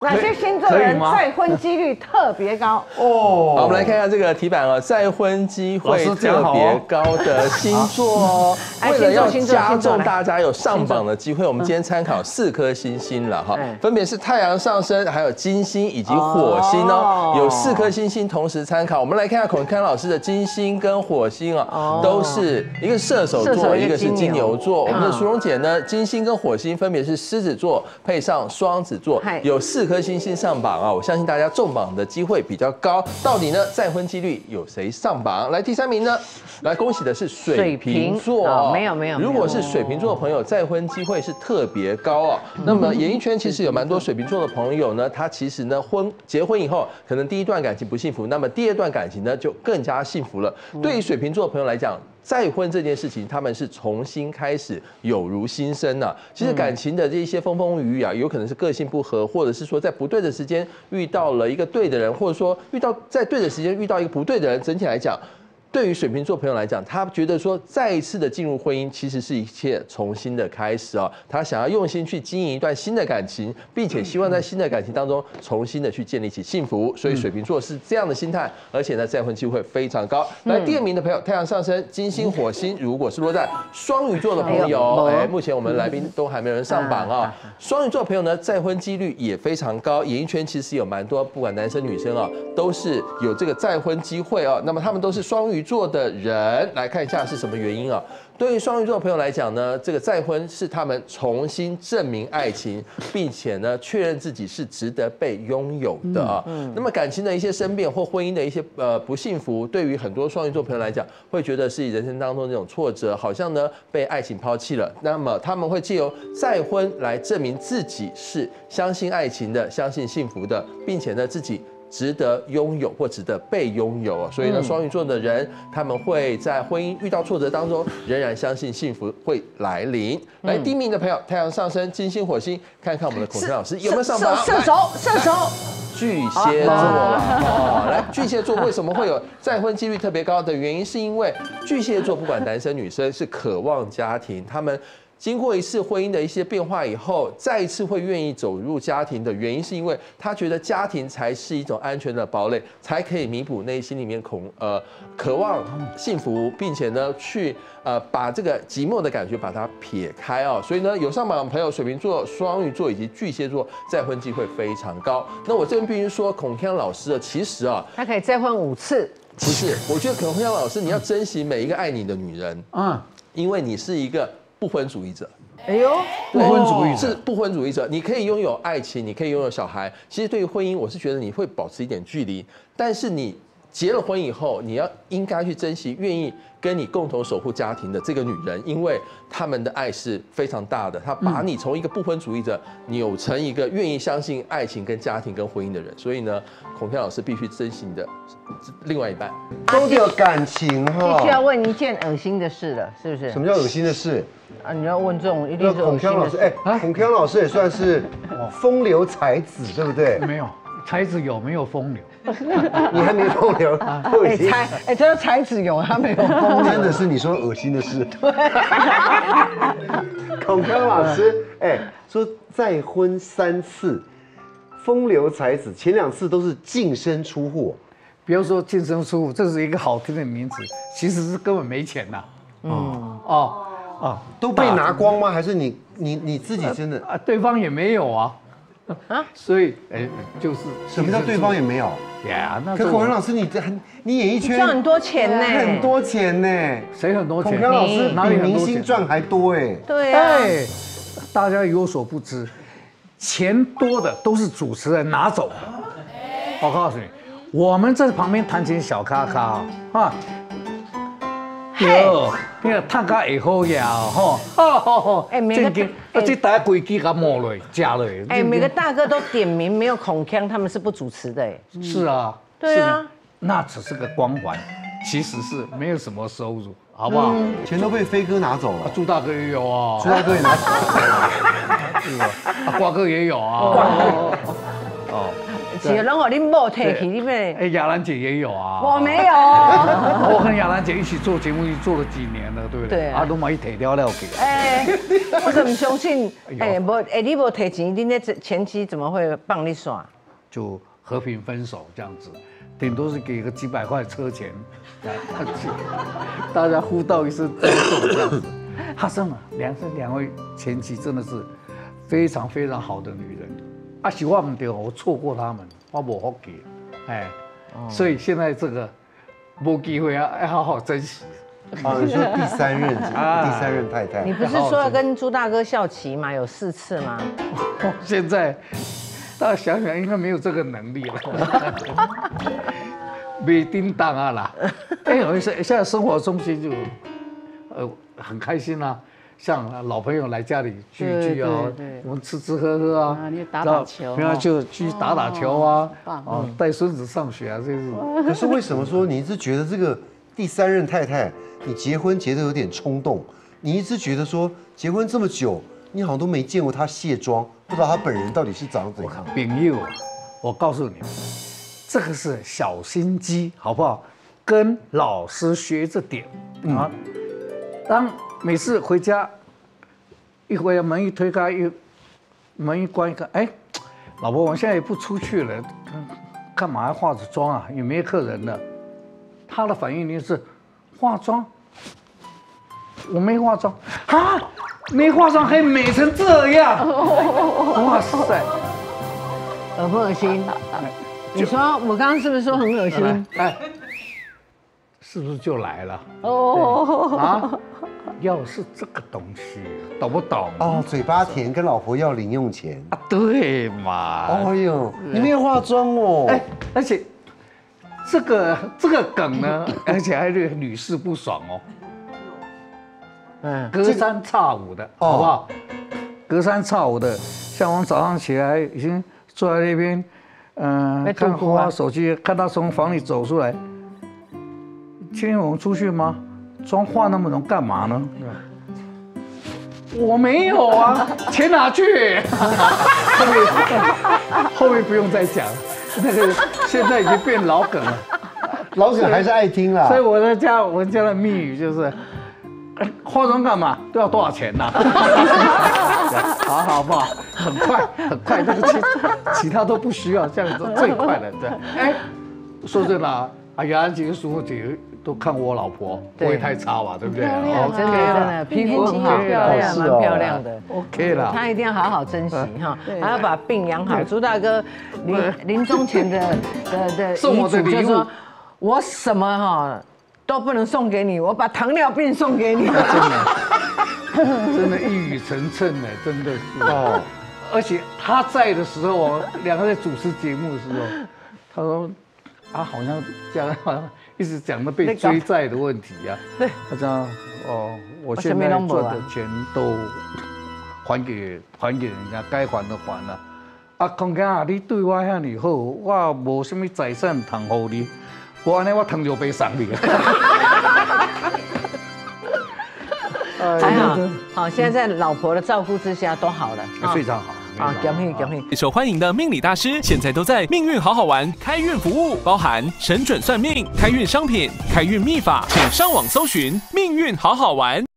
哪些星座人再婚几率特别高？哦，好，我们来看一下这个题板哦，再婚机会特别高的星座哦。为了要加重大家有上榜的机会，我们今天参考四颗星星了哈，分别是太阳上升、还有金星以及火星哦。有四颗星星同时参考，我们来看一下孔康老师的金星跟火星哦，都是一个射手座，一个是金牛。座。我们的淑荣姐呢，金星跟火星分别是狮子座配上双子座，有四。颗星星上榜啊！我相信大家中榜的机会比较高。到底呢，再婚几率有谁上榜？来第三名呢？来恭喜的是水瓶座。没有没有。如果是水瓶座的朋友，再婚机会是特别高哦。那么演艺圈其实有蛮多水瓶座的朋友呢，他其实呢婚结婚以后，可能第一段感情不幸福，那么第二段感情呢就更加幸福了。对于水瓶座的朋友来讲。再婚这件事情，他们是重新开始，有如新生呐。其实感情的这些风风雨雨啊，有可能是个性不合，或者是说在不对的时间遇到了一个对的人，或者说遇到在对的时间遇到一个不对的人，整体来讲。对于水瓶座朋友来讲，他觉得说再一次的进入婚姻，其实是一切重新的开始哦。他想要用心去经营一段新的感情，并且希望在新的感情当中重新的去建立起幸福。所以水瓶座是这样的心态，而且呢再婚机会非常高。来第二名的朋友，太阳上升金星火星，如果是落在双鱼座的朋友，哎，目前我们来宾都还没有人上榜啊。双鱼座朋友呢再婚几率也非常高，演艺圈其实有蛮多，不管男生女生啊，都是有这个再婚机会啊。那么他们都是双鱼。座的人来看一下是什么原因啊？对于双鱼座的朋友来讲呢，这个再婚是他们重新证明爱情，并且呢确认自己是值得被拥有的啊。那么感情的一些生变或婚姻的一些呃不幸福，对于很多双鱼座朋友来讲，会觉得是人生当中这种挫折，好像呢被爱情抛弃了。那么他们会借由再婚来证明自己是相信爱情的，相信幸福的，并且呢自己。值得拥有或值得被拥有所以呢，双鱼座的人他们会在婚姻遇到挫折当中，仍然相信幸福会来临。来，第一名的朋友，太阳上升金星火星，看看我们的孔雀老师有没有上榜？射手，射手，巨蟹座哦，来，巨蟹座为什么会有再婚几率特别高的原因？是因为巨蟹座不管男生女生是渴望家庭，他们。经过一次婚姻的一些变化以后，再一次会愿意走入家庭的原因，是因为他觉得家庭才是一种安全的堡垒，才可以弥补内心里面恐呃渴望幸福，并且呢去呃把这个寂寞的感觉把它撇开啊。所以呢，有上榜的朋友，水瓶座、双鱼座以及巨蟹座再婚机会非常高。那我这边必须说，孔天老师啊，其实啊，他可以再婚五次。不是，我觉得孔天老师你要珍惜每一个爱你的女人，嗯，因为你是一个。不婚主义者，哎呦，不婚主义是不婚主义者，你可以拥有爱情，你可以拥有小孩。其实对于婚姻，我是觉得你会保持一点距离，但是你结了婚以后，你要应该去珍惜愿意跟你共同守护家庭的这个女人，因为他们的爱是非常大的，她把你从一个不婚主义者扭成一个愿意相信爱情跟家庭跟婚姻的人。所以呢，孔天老师必须珍惜你的另外一半，都有感情哈。必须要问一件恶心的事了，是不是？什么叫恶心的事？啊！你要问这种，一定是孔锵老师。哎，孔锵老师也算是风流才子，对不对？没有才子有没有风流？你还没风流？哎，才哎，这个才子有，他没有 风流。真的是你说恶心的事。对孔锵老师，哎，说再婚三次，风流才子，前两次都是净身出户。比方说净身出户，这是一个好听的名字，其实是根本没钱呐。嗯哦。啊，都被拿光吗？还是你你你自己真的啊？对方也没有啊，啊，所以哎，就是什么叫对方也没有？呀，那可孔文老师，你这很你演艺圈赚很多钱呢，很多钱呢，谁很多钱？孔锵老师比明星赚还多哎，对啊，大家有所不知，钱多的都是主持人拿走的。我告诉你，我们在旁边弹琴小咖咖啊。对，那个汤家会好呀，吼，哎，每个啊，这大家规矩给摸了，加了，哎，每个大哥都点名，没有孔锵，他们是不主持的，哎，是啊，对啊，那只是个光环，其实是没有什么收入，好不好？钱都被飞哥拿走了，朱大哥也有啊，朱大哥也拿走了，是啊，瓜哥也有啊，哦，是拢互恁某提去，你咩？哎，雅兰姐也有啊。我没有。我跟雅兰姐一起做节目，已经做了几年了，对不对？对啊啊，都买一提了了给。哎，我怎么相信？哎，无哎，你无提钱，你那前妻怎么会帮你耍？就和平分手这样子，顶多是给个几百块车钱，大家互道一声尊重这样子。他真的两是两位前妻真的是非常非常好的女人。啊，喜欢不对，我错过他们，我无福气，哎，所以现在这个没机会啊，要好好珍惜。啊，你说第三任 第三任太太你，不是说要跟朱大哥笑棋吗？有四次吗？现在大家想想，应该没有这个能力了，没叮当啊啦。哎，有一些现在生活中心就呃很开心啊，像老朋友来家里聚一聚啊我们吃吃喝喝啊啊你打打球然后哦就去打打球啊，棒哦，带孙子上学啊，这是 可是为什么说你一直觉得这个第三任太太，你结婚结得有点冲动？你一直觉得说结婚这么久，你好像都没见过她卸妆，不知道她本人到底是长怎样。朋友啊，我告诉你们，这个是小心机，好不好？跟老师学着点啊。当每次回家，一回来门一推开，一门一关一看，哎，老婆，我现在也不出去了，干干嘛要化着妆啊？也没客人了。他的反应一定是化妆，我没化妆啊，没化妆还美成这样，哇塞！恶不恶心？你说我刚刚是不是说很恶心？哎，是不是就来了哦，啊？要是这个东西，懂不懂？哦，嘴巴甜，跟老婆要零用钱。啊，对嘛？哦呦，你没有化妆哦。哎，而且这个这个梗呢，而且还是屡试不爽哦，嗯，隔三差五的，哦好不好？隔三差五的，像我们早上起来已经坐在那边，嗯、在看花手机，看他从房里走出来。今天我们出去吗？妆化那么浓干嘛呢？我没有啊，钱拿去。后面后面不用再讲，那个现在已经变老梗了。老梗还是爱听啦所以。我在家，我们家的密语就是，哎化妆干嘛都要多少钱呐、好好不好？很快很快，那个其 其他都不需要，这样子最快了对。哎，说真的啊，啊，雅安姐、淑凤姐都看我老婆，不会太差吧？对不对漂亮哦真的真的，皮肤很好，漂亮，蛮漂亮漂亮的。？OK 啦。他一定要好好珍惜 哈，对还要把病养好。朱大哥临临终前的 的的送我的礼物遗嘱就是说，我什么哈都不能送给你，我把糖尿病送给你。真的，真的一语成谶呢，真的是哦。而且他在的时候，我两个在主持节目的时候，他说他，好像讲好像一直讲的被追债的问题呀、对，他讲哦，我我现在赚的钱都还给还给人家，该还的还了。啊，空间啊，你对我遐尼好，我无什么财产通互你，我安尼我糖就悲伤你。还好，好，现在在老婆的照顾之下都好了，啊非常好，啊，恭喜恭喜。受欢迎的命理大师，现在都在命运好好玩开运服务，包含神准算命、开运商品、开运秘法，请上网搜寻命运好好玩。